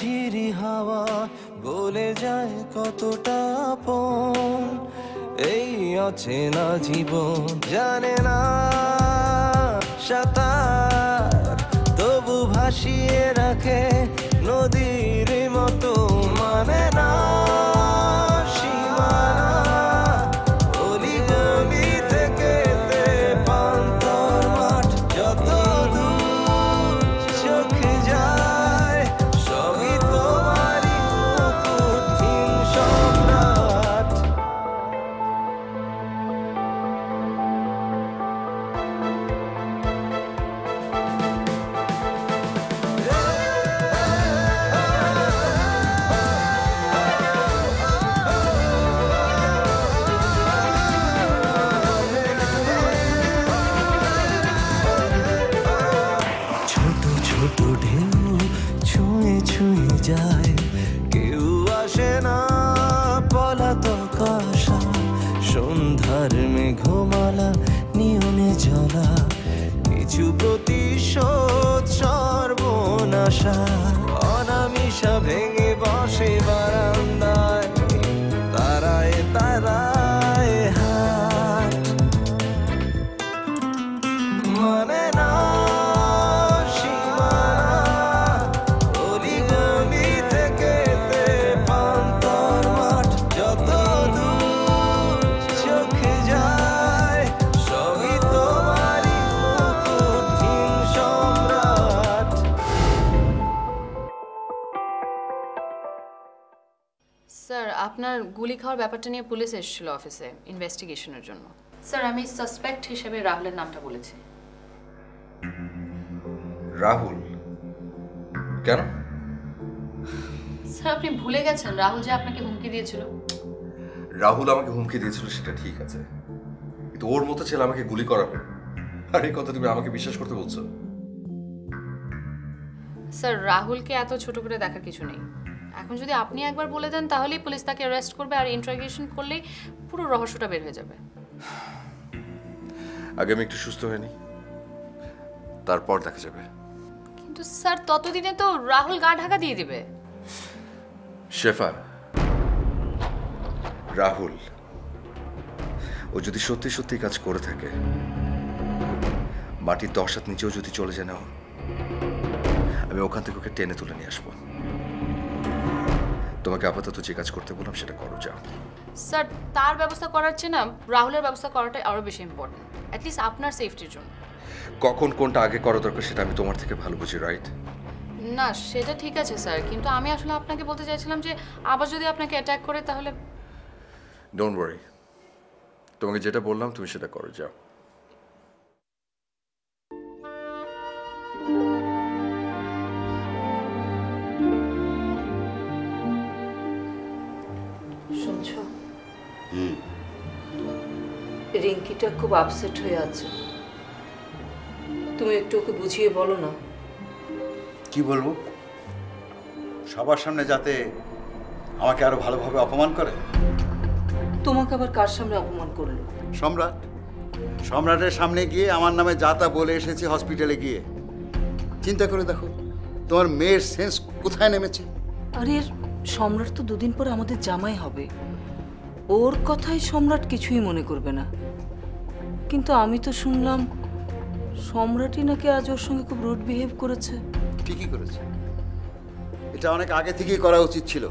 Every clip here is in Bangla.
ঝিরি হাওয়া বলে যায় কতটা আপন। এই আছে না জীবন, জানে না সাঁতার। তবু ভাসিয়ে রাখে নদীর সর্বনাশা অনামিশা ভেঙে আপনার গুলি খাওয়ার ব্যাপারটা নিয়ে পুলিশ এসেছিল অফিসে ইনভেস্টিগেশনের জন্য। স্যার আমি সাসপেক্ট হিসেবে রাহুলের নামটা বলেছি। রাহুল? কেন? স্যার আপনি ভুলে গেছেন রাহুল যে আপনাকে হুমকি দিয়েছিল। রাহুল আমাকে হুমকি দিয়েছিল সেটা ঠিক আছে। কিন্তু ওর মতো ছেলে আমাকে গুলি করাবে? আর এই কথা তুমি আমাকে বিশ্বাস করতে বলছো? স্যার রাহুলকে এত ছোট করে দেখার কিছু নেই। এখন যদি আপনি একবার বলে দেন তাহলেই পুলিশ তাকে অ্যারেস্ট করবে আর ইন্টারোগেশন করলেই পুরো রহস্যটা বের হয়ে যাবে। আগে আমি একটু সুস্থ হয়নি তারপর দেখা যাবে। কিন্তু স্যার ততদিনে তো রাহুল গা ঢাকা দিয়ে দিবে। শেফা রাহুল ও যদি সত্যি সত্যি কাজ করে থাকে মাটির দশ হাত নিচেও যদি চলে যায় না আমি ওখান থেকে ওকে টেনে তুলে নিয়ে আসব। তোমাকে আপাতত যে কাজ করতে বললাম সেটা করো যাও। স্যার তার ব্যবস্থা করার চেয়ে না রাহুলের ব্যবস্থা করাটা আরও বেশি ইম্পর্টেন্ট অ্যাটলিস্ট আপনার সেফটির জন্য। কখন কোনটা আগে করা দরকার সেটা আমি তোমার থেকে ভালো বুঝি রাইট না সেটা ঠিক আছে স্যার কিন্তু আমি আসলে আপনাকে বলতে চাইছিলাম যে আবার যদি আপনাকে অ্যাটাক করে তাহলে ডোন্ট ওয়ারি তোমাকে যেটা বললাম তুমি সেটা করো যাও। শুনছো? রিঙ্কিটা খুব আপসেট হয়ে আছে। তুমি একটু ওকে বুঝিয়ে বলো না। কি বলব? সবার সামনে যাতে আমাকে আরও ভালোভাবে অপমান করে? তোমাকে আবার কার সামনে অপমান করল? সম্রাট সম্রাটের সামনে গিয়ে আমার নামে যা তা বলে এসেছি হসপিটালে গিয়ে। চিন্তা করে দেখো তোমার মেয়ের সেন্স কোথায় নেমেছে? আরে সম্রাট তো দুদিন পর আমাদের জামাই হবে। ওর কথাই সম্রাট কিছুই মনে করবে না। কিন্তু আমি তো শুনলাম সম্রাটই নাকি আজ ওর সঙ্গে খুব রুড বিহেভ করেছে। ঠিকই করেছে। এটা অনেক আগে থেকেই করা উচিত ছিল।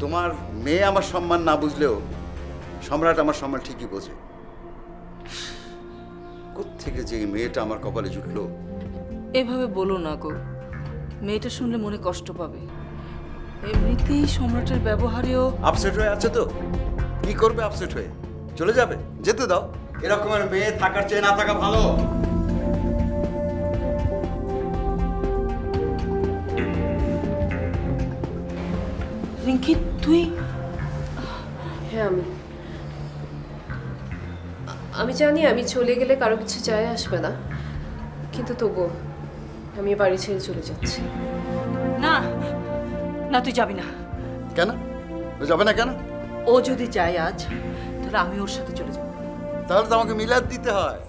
তোমার মেয়ে আমার সম্মান না বুঝলেও সম্রাট আমার সম্মান ঠিকই বোঝে। কোত্থেকে যে মেয়েটা আমার কপালে জুটলো? এভাবে বলো না গো। মেয়েটা শুনলে মনে কষ্ট পাবে। এমনিতেই সম্রাটের ব্যবহারেও আপসেট হয়ে আছে তো? কি করবে আপসেট হয়ে? চলে যাবে? যেতে দাও। এরকমের মেয়ে থাকার চেয়ে না থাকা ভালো। রিঙ্কি তুই? হ্যাঁ আমি। আমি জানি আমি চলে গেলে কারও কিছু যায় আসবে না। কিন্তু তবুও আমি বাড়ি ছেড়ে চলে যাচ্ছি। না তুই যাবি না। কেন? ও যাবে না কেন? ও যদি যায় আজ তাহলে আমি ওর সাথে চলে যাব। তাহলে তো আমাকে মিলাদ দিতে হয়।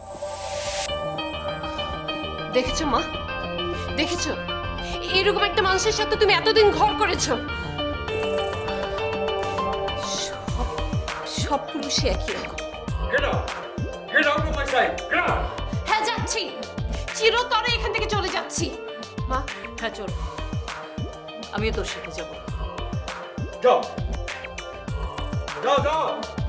দেখেছ মা? দেখেছ? এরকম একটা মানুষের সাথে তুমি এতদিন ঘর করেছ। সব সব পুরুষই একই রকম। হ্যাঁ যাচ্ছি। চিরতরে এখান থেকে চলে যাচ্ছি। মা হ্যাঁ চল। আমিও তোর সাথে যাব যাও যাও go!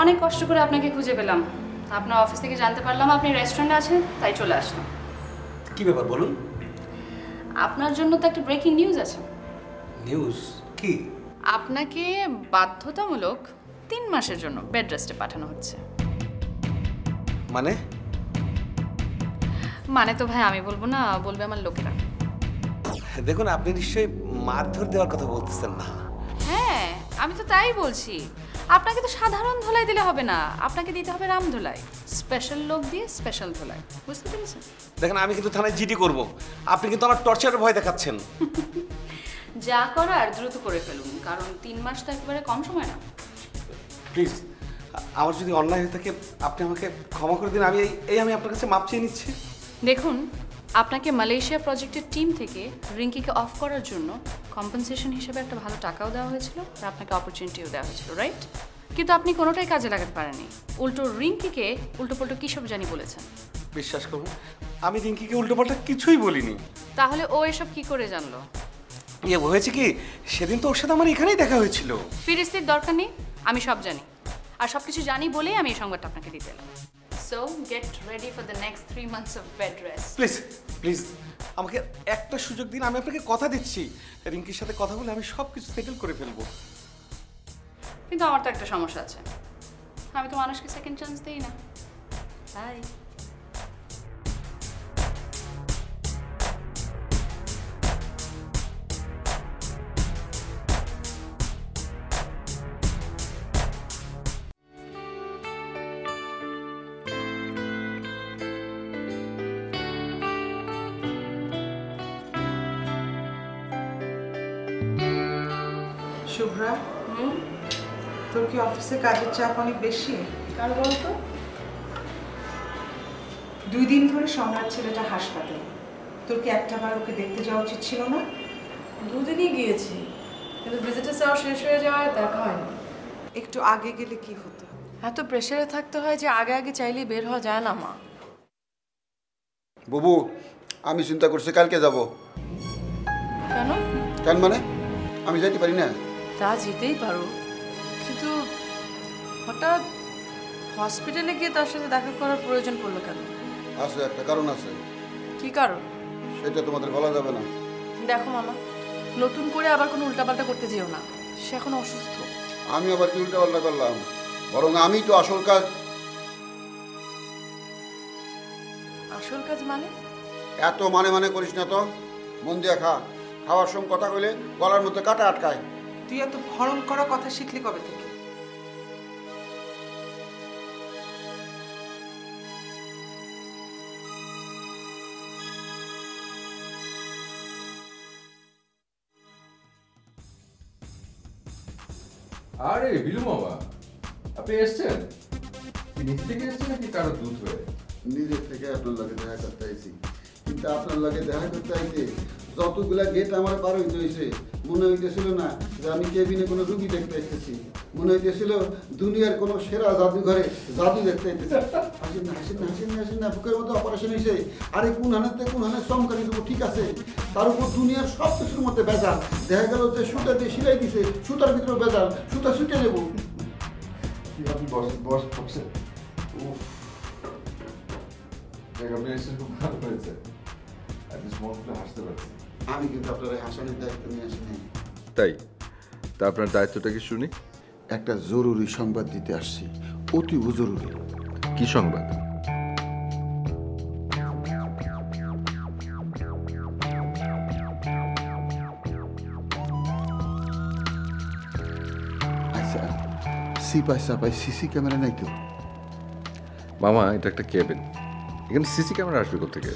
অনেক কষ্ট করে আপনাকে খুঁজে পেলাম। আপনার অফিস থেকে জানতে পারলাম আপনি রেস্টুরেন্টে আছেন তাই চলে আসলাম। কি ব্যাপার বলুন। আপনার জন্য তো একটা ব্রেকিং নিউজ আছে। নিউজ কি? আপনাকে বাধ্যতামূলক তিন মাসের জন্য বেড রেস্টে পাঠানো হচ্ছে। মানে? মানে তো ভাই আমি বলব না বলবে আমার লোকেরা। দেখুন আপনি নিশ্চয়ই মারধর দেওয়ার কথা বলতেছেন না। হ্যাঁ আমি তো তাই বলছি। আপনাকে তো সাধারণ ধোলাই দিলে হবে না। আপনাকে দিতে হবে রাম ধোলাই। স্পেশাল লোক দিয়ে স্পেশাল ধোলাই। বুঝতে পেরেছেন? দেখেন আমি কিন্তু থানায় জিডি করব। আপনি কিন্তু আমার টর্চারের ভয় দেখাচ্ছেন। যা করার দ্রুত করে ফেলুন কারণ তিন মাস তো একেবারে কম সময় না। প্লিজ আমার যদি অন্যায় হয়ে থাকে আপনি আমাকে ক্ষমা করে দিন। আমি এই- এই আমি আপনার কাছে মাপ চেয়ে নিচ্ছি। দেখুন আপনাকে মালয়েশিয়া প্রজেক্টের টিম থেকে রিঙ্কিকে অফ করার জন্য কম্পেনসেশন হিসেবে একটা ভালো টাকাও দেওয়া হয়েছিল আর আপনাকে অপরচুনিটিও দেওয়া হয়েছিল রাইট কিন্তু আপনি কোনোটাই কাজে লাগাতে পারেননি। উল্টো রিঙ্কিকে উল্টো পুল্টো কী সব জানি বলেছেন? বিশ্বাস করুন আমি রিঙ্কিকে উল্টোপাল্টা কিছুই বলিনি। তাহলে ও এসব কি করে জানলো? ইয়ে হয়েছে কি সেদিন তো ওর সাথে আমার এখানেই দেখা হয়েছিল। ফিরিস্তির দরকার নেই আমি সব জানি। আর সব কিছু জানি বলেই আমি এই সংবাদটা আপনাকে দিতে এলাম। So get ready for the next three months of bed rest. Please please আমাকে একটা সুযোগ দিন আমি আপনাকে কথা দিচ্ছি। রিঙ্কির সাথে কথা বলে আমি সব কিছু সেটেল করে ফেলব। কিন্তু আমার তো একটা সমস্যা আছে। আমি তো মানুষকে সেকেন্ড চান্স দিই না। বাই তোর কি অফিসে কাজের চাপ অনেক বেশি? কারও বলতো? দুই দিন ধরে সম্রাট ছেলেটা হাসপাতালে। তোর কি একটা বার ওকে দেখতে যাওয়া উচিত ছিল না? দুদিনই গিয়েছি কিন্তু ভিজিটার আওয়ার শেষ হয়ে যাওয়ায় দেখা হয়নি। একটু আগে গেলে কি হতো? এত প্রেশারে থাকতে হয় যে আগে আগে চাইলেই বের হওয়া যায় না মা। বুবু আমি চিন্তা করছি কালকে যাব। কেন? কেন মানে? আমি যাইতে পারি না। তা যেতেই পারো। কিন্তু হঠাৎ হসপিটালে গিয়ে তার সাথে দেখা করার প্রয়োজন পড়ল কেন? আছে একটা কারণ আছে। কি কারণ? সেটা তোমাদের বলা যাবে না। দেখো মামা নতুন করে আবার কোনো উল্টাপাল্টা করতে যেও না। সে এখন অসুস্থ। আমি আবার কি উল্টা পাল্টা করলাম? বরং আমি তো আসল কাজ আসল কাজ মানে? এত মানে মানে করিস না তো। মন দিয়ে খা। খাওয়ার সময় কথা কইলে গলার মধ্যে কাটা আটকায়। তুই এত ভরণ করা কথা শিখলি কবে থেকে? আরে বিলু মামা, আপনি এসছেন? নিজে থেকে এসছেন নাকি কারও দুধ হয়ে? নিজের থেকে আপনার লগে দেখা করতে আইছি। কিন্তু আপনার লগে দেখা করতে আইতে যতগুলা গেট আমার পার হইতে হয়েছে মনে হইতেছিল না যে আমি কেবিনে কোনো রুগী দেখতে এসেছি। মনে হইতেছিল দুনিয়ার কোনো সেরা জাদুঘরে জাদু দেখতে হাসিন না হাসিন না হাসিন না হাসিন না বুকের মধ্যে অপারেশন হয়েছে আরে কোন হানাতে কোন হানে চমকানি দেবো ঠিক আছে তার উপর দুনিয়ার সব কিছুর মধ্যে বেজাল দেখা গেল যে সুতা দিয়ে সিলাই দিছে সুতার ভিতরে বেজাল সুতা ছুটে নেব। আপনি বস খুব ভালো হয়েছে হাসতে আমি কিন্তু আপনার হাসানের দায়িত্ব নিয়ে তাই? তা আপনার দায়িত্বটা কি শুনি? একটা জরুরি সংবাদ দিতে আসছি। অতি জরুরি। কি সংবাদ? আচ্ছা, সিপাই সাপাই সিসি ক্যামেরা নাই তো? মামা এটা একটা কেবিন। এখানে সিসি ক্যামেরা আসবে কোথেকে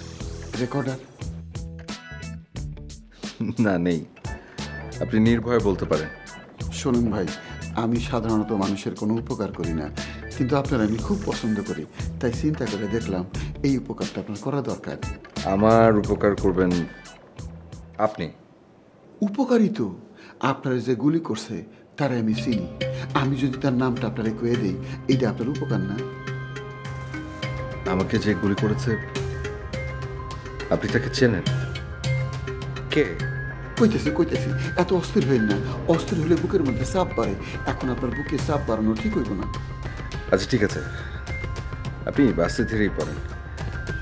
রেকর্ডার না নেই। আপনি নির্ভয়ে বলতে পারেন। শুনুন ভাই আমি সাধারণত মানুষের কোনো উপকার করি না কিন্তু আপনার আমি খুব পছন্দ করি তাই চিন্তা করে দেখলাম এই উপকারটা আপনার করা দরকার। আমার উপকার করবেন আপনি। উপকারই তো আপনারা যে গুলি করছে তারা আমি চিনি। আমি যদি তার নামটা আপনারে কয়ে দিই এটা আপনার উপকার না? আমাকে যে গুলি করেছে আপনি তাকে চেনেন? কে? কইতেছি কইতেছি এত অস্থির হইন না অস্থির হলে বুকের মধ্যে চাপ বাড়ে এখন আপনার বুকে চাপ বাড়ানো ঠিক হইব না। আচ্ছা ঠিক আছে। আপনি বাসে ধীরেই পড়েন।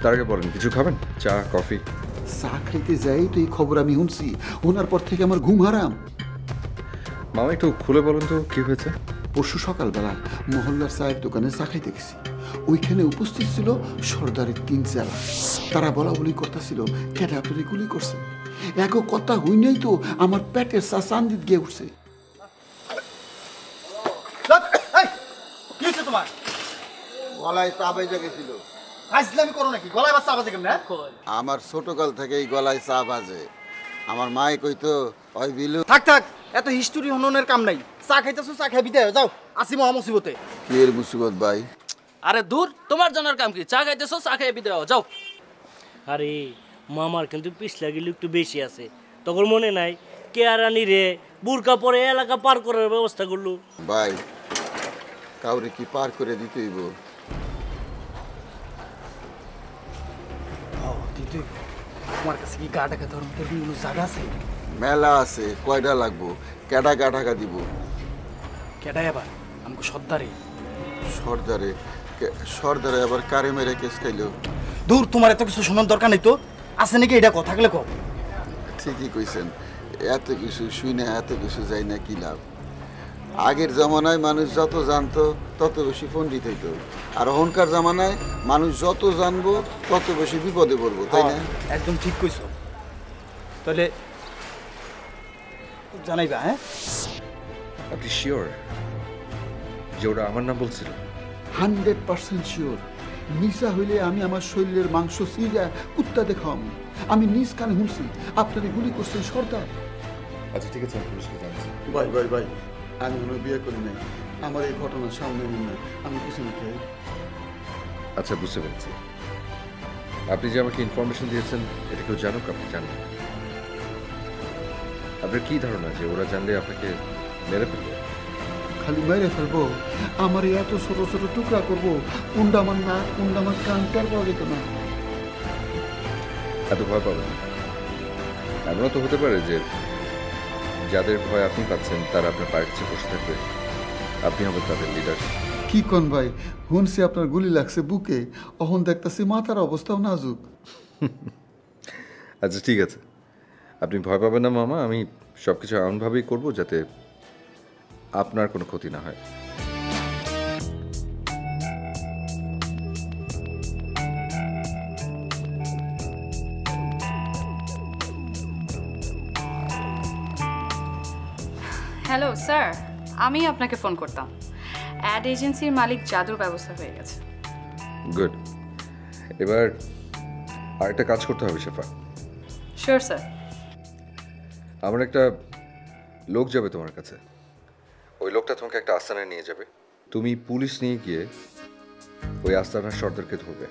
তার আগে বলেন কিছু খাবেন? চা কফি? চা খাইতে যাই তো এই খবর আমি শুনছি। ওনার পর থেকে আমার ঘুম হারাম। মামা একটু খুলে বলেন তো কি হয়েছে? পরশু সকালবেলা মহল্লার চায়ের দোকানে চা খাইতে গেছি। ওইখানে উপস্থিত ছিল সর্দারের তিন চেলা। তারা বলা বলি কথা ছিল কেটে গুলি করছে এক কথা হই নাই তো আমার পেটের চা চান্দিত গিয়ে উঠছে। তোমার? গলায় করো নাকি? গলায় আবাজে কেমন আমার ছোটকাল থেকেই গলায় চা বাজে। আমার মায়ে কইতো ওই বিলু থাক থাক এত হিস্টোরি হননের কাম নাই। চা খাইতেছো চা খাই বিদায় যাও আসি মহা মুসিবতে কি এর মুসিবত ভাই? আরে দূর তোমার জানার কাম কি? চা খাইতেছো চা খাই বিদায় হও, যাও। আরে মামার কিন্তু পিছলা গেলে একটু বেশি আছে। তখন মনে নাই কেয়ারানি রে? বুরকা পরে এলাকা পার করার ব্যবস্থা করল। ভাই কাউরে কি পার করে দিতে হইব? দিদি তোমার কাছে কি গা টাকা ধর্ম তোর কোনো জায়গা আছে? মেলা আছে কয়টা লাগবো? কেডা গা টাকা দিব? কেডাই আবার? আমাকে সর্দারে। সর্দারে? সর্দারে আবার কারে মেরে কেস খাইলো? দূর তোমার এত কিছু শোনার দরকার নেই তো। আছে নাকি এটা কথা থাকলে কও? ঠিকই কইছেন। এত কিছু শুই না এত কিছু যাই না কি লাভ? আগের জামানায় মানুষ যত জানতো তত বেশি পণ্ডিত হইতো। আর এখনকার জামানায় মানুষ যত জানব তত বেশি বিপদে পড়ব তাই না? একদম ঠিক কইছো। তাহলে জানাইবা হ্যাঁ? আপনি শিওর যে ওরা আমার নাম বলছিল? হান্ড্রেড পার্সেন্ট শিওর মিশা হইলে আমি আমার শরীরের মাংস সিরা কুত্তা দেখাম আমি নিজ কানে শুনছি আপনারে গুলি করছেন সর্দার। আচ্ছা ঠিক আছে আমি পুলিশকে জানাচ্ছি। ভাই ভাই ভাই আমি কোনো বিয়ে করি নাই। আমার এই ঘটনা সামনে নিন না। আমি কিছু না খাই। আচ্ছা বুঝতে পেরেছি। আপনি যে আমাকে ইনফরমেশন দিয়েছেন এটা কেউ জানুক আপনি জানেন আপনার কি ধারণা যে ওরা জানলে আপনাকে মেরে ফেলবে? খালি মেরে ফেলব। আমার এত ছোট ছোট টুকরা করব কোনটা আমার না কোনটা আমার কান টের পাওয়া যেত না। এত ভয় পাবেন। এমনও তো হতে পারে যে যাদের ভয় আপনি পাচ্ছেন তারা আপনার পায়ের কাছে বসে থাকবে। আপনি হবেন তাদের লিডার কি কন ভাই? হুনছি আপনার গুলি লাগছে বুকে। অহন দেখতেছি মাথার অবস্থাও নাজুক। আচ্ছা ঠিক আছে। আপনি ভয় পাবেন না মামা আমি সব কিছু এমনভাবেই করব যাতে আপনার কোনো ক্ষতি না হয়। হ্যালো স্যার আমি আপনাকে ফোন করতাম। অ্যাড এজেন্সির মালিক জাদুর ব্যবস্থা হয়ে গেছে। গুড এবার আরেকটা কাজ করতে হবে শেফা। শিওর স্যার আমার একটা লোক যাবে তোমার কাছে। ওই লোকটা তোমাকে একটা আস্তানায় নিয়ে যাবে। তুমি পুলিশ নিয়ে গিয়ে ওই আস্তানার সর্দারকে ধরবে।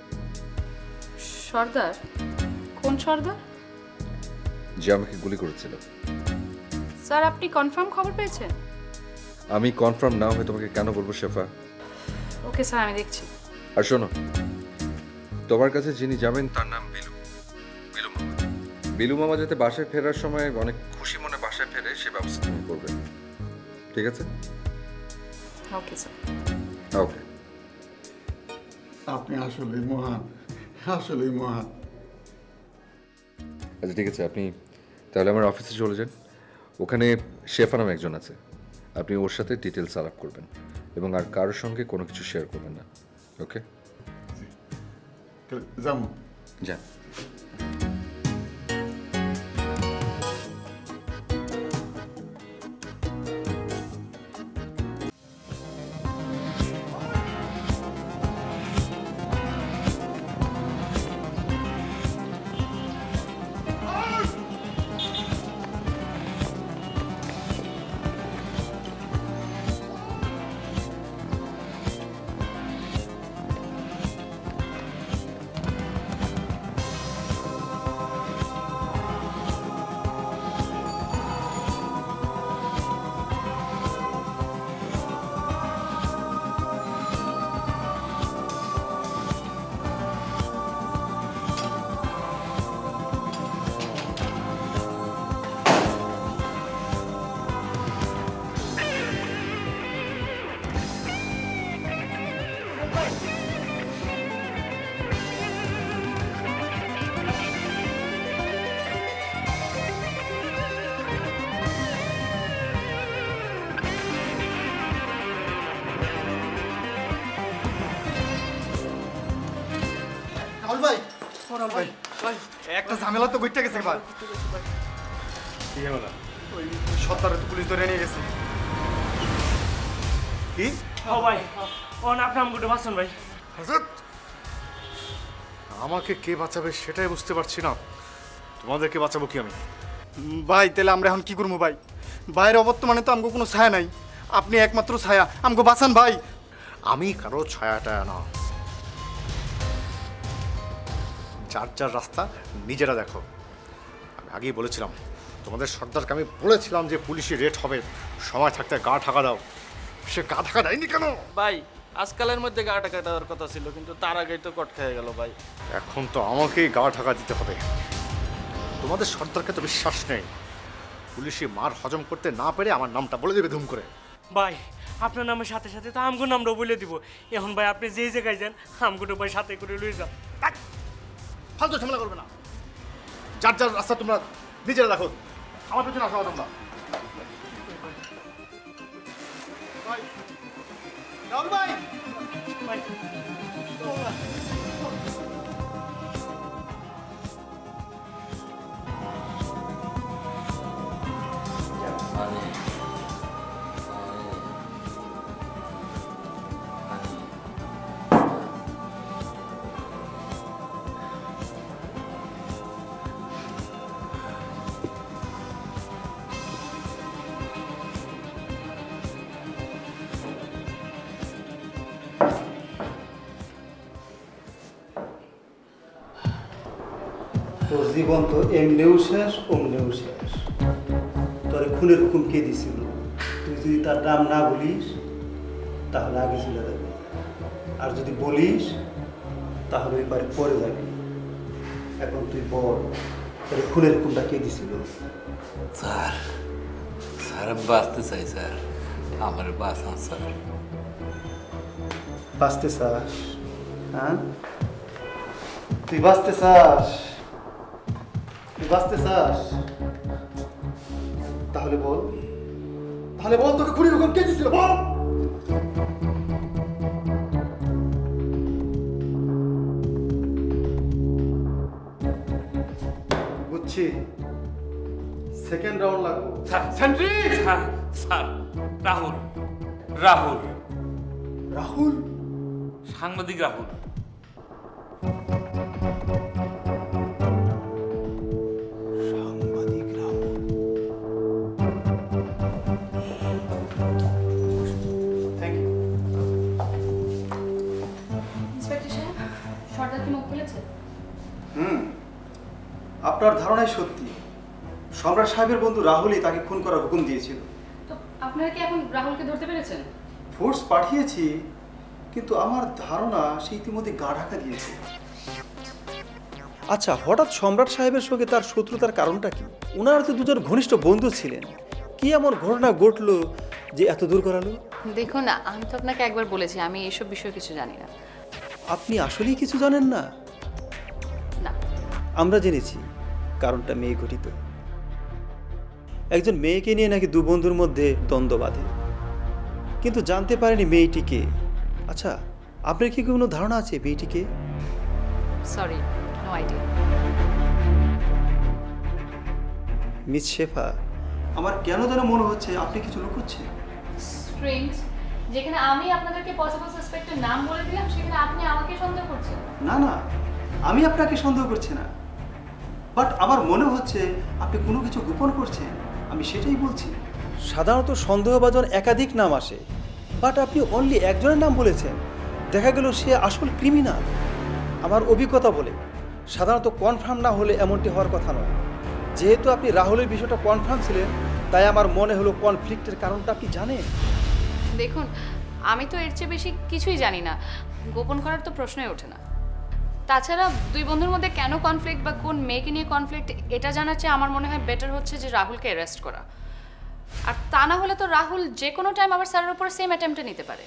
সর্দার? কোন সর্দার? যে আমাকে গুলি করেছিল। স্যার আপনি কনফার্ম খবর পেয়েছেন? আমি কনফার্ম না হয়ে তোমাকে কেন বলব শেফা? ওকে স্যার আমি দেখছি। আর শোনো তোমার কাছে যিনি যাবেন তার নাম বিলু। বিলু মামা। বিলু মামা যাতে বাসায় ফেরার সময় অনেক খুশি মনে বাসায় ফেরে সে ব্যবস্থা তুমি করবে। ঠিক আছে? ওকে স্যার ওকে আপনি আসলে মহান আসলে মহান। আচ্ছা ঠিক আছে আপনি তাহলে আমার অফিসে চলে যান। ওখানে শেফা নামে একজন আছে। আপনি ওর সাথে ডিটেলস আলাপ করবেন এবং আর কারোর সঙ্গে কোনো কিছু শেয়ার করবেন না। ওকে যাব যান। ঝামেলা তো গইটা গেছে ভাই কি ঝামেলা ওই সত্তরে তো পুলিশ ধরে নিয়ে গেছে। কি? ও ভাই ও না আপনি আমাকে বাঁচান ভাই। হাজরত আমাকে কে বাঁচাবে সেটাই বুঝতে পারছি না। তোমাদেরকে বাঁচাবো কি আমি? ভাই তাহলে আমরা এখন কি করব ভাই? ভাইয়ের অবর্তমানে তো আমগো কোনো ছায়া নাই। আপনি একমাত্র ছায়া। আমগো বাঁচান ভাই। আমি কারও ছায়াটা না। যার যার রাস্তা নিজেরা দেখো। আমি আগেই বলেছিলাম তোমাদের সর্দারকে আমি বলেছিলাম যে পুলিশি রেট হবে সময় থাকতে গা ঢাকা দাও। সে গা ঢাকা দেয়নি কেন? ভাই আজকালের মধ্যে গা টাকা দেওয়ার কথা ছিল কিন্তু তার আগেই তো কট খেয়ে গেল ভাই। এখন তো আমাকেই গা ঢাকা দিতে হবে। তোমাদের সর্দারকে তো বিশ্বাস নেই। পুলিশি মার হজম করতে না পেরে আমার নামটা বলে দেবে ধুম করে। ভাই আপনার নামের সাথে সাথে তো আমগো নামটাও বলে দিব। এখন ভাই আপনি যেই জায়গায় যান আমগুলো ভাই সাথে করে লই যান। ফালতু ঝামেলা করবে না। যার যার রাস্তা তোমরা নিজেরা দেখো। আমার পেছনে আসা, তোমরা। ভাই ভাই। তোর জীবন তো এমনিও শেষ অমনিও শেষ। তোর খুনের হুকুম কে দিছিল? তুই যদি তার নাম না বলিস তাহলে আগে চলে যাবি। আর যদি বলিস তাহলে বাড়ি পরে যাবি। এখন তুই বল তোর খুনের হুকুমটা কে দিছিল? স্যার স্যার বাঁচতে চাই স্যার। আমার বাঁচান স্যার। বাঁচতে চাস? হ্যাঁ? তুই বাঁচতে চাস? বাঁচতে চাস? তাহলে বল। তাহলে বল তোকে খুনির রকম কে দিছিল বল। বুঝছি। সেকেন্ড রাউন্ড লাগবো। Sentry sir Rahul Rahul. Rahul? সাংবাদিক রাহুল। আপনার ধারণাই সত্যি। সম্রাট সাহেবের বন্ধু রাহুলই তাকে খুন করার হুকুম দিয়েছিল। তো আপনারা কি এখন রাহুলকে ধরতে পেরেছেন? ফোর্স পাঠিয়েছি কিন্তু আমার ধারণা সে ইতিমধ্যে গা ঢাকা দিয়েছে। আচ্ছা হঠাৎ সম্রাট সাহেবের সঙ্গে তার শত্রুতার কারণটা কি? ওনারা তো দুজন ঘনিষ্ঠ বন্ধু ছিলেন। কি এমন ঘটনা ঘটলো যে এত দূর করালো দেখুন আমি তো আপনাকে একবার বলেছি আমি এইসব বিষয়ে কিছু জানি না। আপনি আসলেই কিছু জানেন না না? আমরা জেনেছি কারণটা মেয়ে ঘটিত একজন মেয়েকে নিয়ে নাকি দু বন্ধুর মধ্যে দ্বন্দ্ব বাঁধে। কিন্তু জানতে পারেনি মেয়েটিকে আচ্ছা আপনার কি কোনো ধারণা আছে মেয়েটিকে sorry no idea miss Shefa আমার কেন যেন মনে হচ্ছে আপনি কিছু লুকোচ্ছেন? স্ট্রেঞ্জ যেখানে আমি আপনাদেরকে পসিবল সাসপেক্টের নাম বলে দিলাম সেখানে আপনি আমাকে সন্দেহ করছেন। না না আমি আপনাকে সন্দেহ করছি না। বাট আমার মনে হচ্ছে আপনি কোনো কিছু গোপন করছেন আমি সেটাই বলছি। সাধারণত সন্দেহভাজন একাধিক নাম আসে বাট আপনি অনলি একজনের নাম বলেছেন দেখা গেল সে আসল ক্রিমিনাল আমার অভিজ্ঞতা বলে সাধারণত কনফার্ম না হলে এমনটি হওয়ার কথা নয়। যেহেতু আপনি রাহুলের বিষয়টা কনফার্ম ছিলেন তাই আমার মনে হলো কনফ্লিক্টের কারণটা আপনি জানেন। দেখুন আমি তো এর চেয়ে বেশি কিছুই জানি না। গোপন করার তো প্রশ্নই ওঠে না। তাছাড়া দুই বন্ধুর মধ্যে কেন কনফ্লিক্ট বা কোন মেয়েকে নিয়ে কনফ্লিক্ট এটা জানার চেয়ে আমার মনে হয় বেটার হচ্ছে যে রাহুলকে অ্যারেস্ট করা। আর তা না হলে তো রাহুল যে কোনো টাইম আবার স্যারের উপর সেম অ্যাটেম্পটা নিতে পারে।